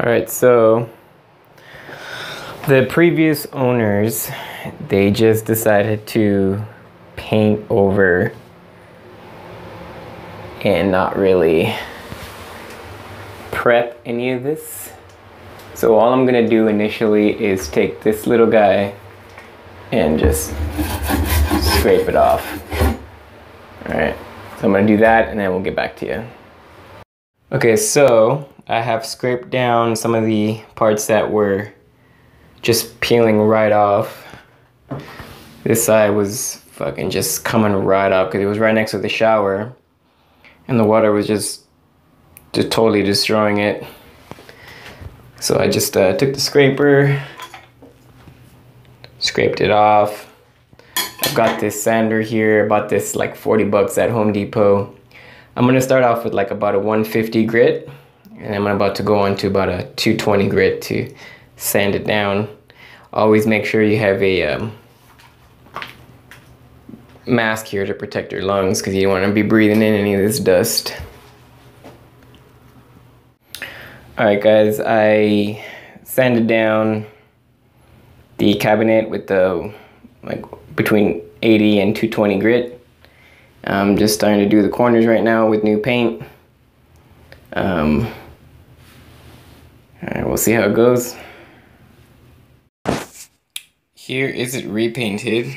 All right, so the previous owners, they just decided to paint over and not really prep any of this. So all I'm gonna do initially is take this little guy and just scrape it off. All right, so I'm gonna do that and then we'll get back to you. Okay, so I have scraped down some of the parts that were just peeling right off. This side was fucking just coming right up because it was right next to the shower and the water was just, just totally destroying it. So I just uh, took the scraper, scraped it off. I've got this sander here, I bought this like 40 bucks at Home Depot. I'm gonna start off with like about a 150 grit and I'm about to go on to about a 220 grit to sand it down. Always make sure you have a um, mask here to protect your lungs because you don't want to be breathing in any of this dust. Alright guys, I sanded down the cabinet with the like between 80 and 220 grit. I'm just starting to do the corners right now with new paint. Um, we'll see how it goes. Here is it repainted.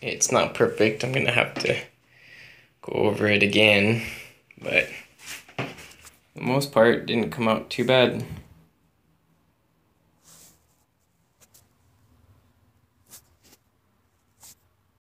It's not perfect. I'm gonna have to go over it again, but the most part didn't come out too bad.